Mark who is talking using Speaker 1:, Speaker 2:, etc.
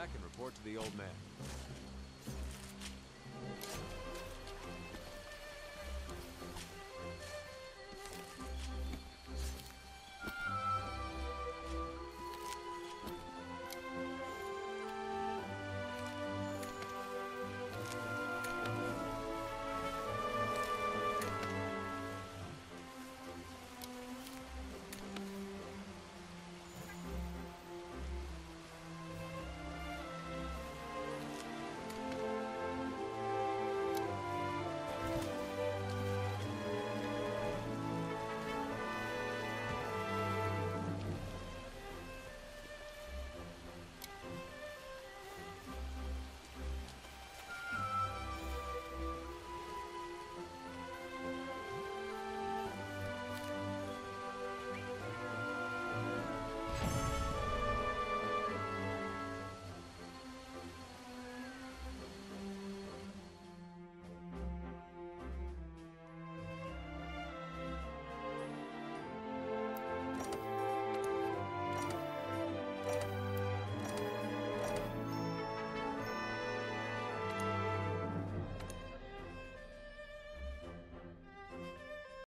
Speaker 1: back and report to the old man.